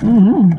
I don't.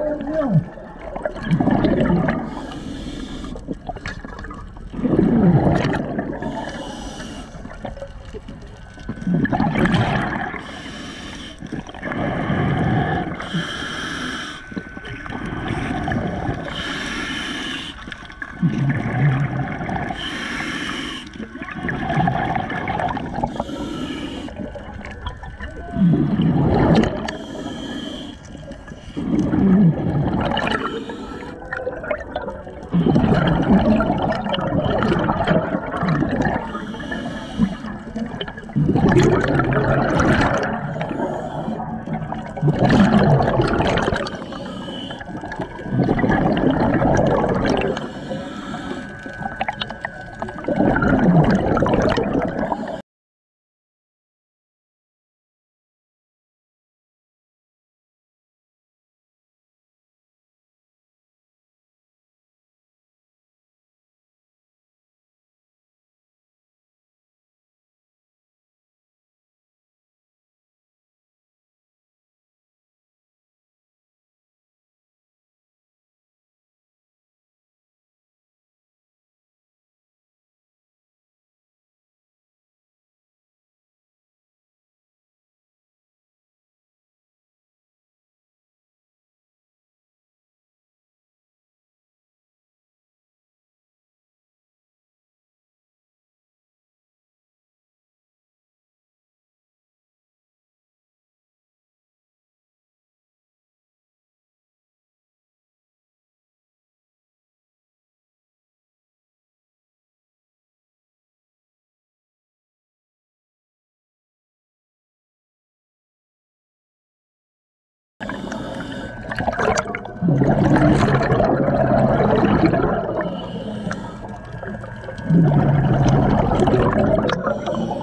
Não, não. Thank you.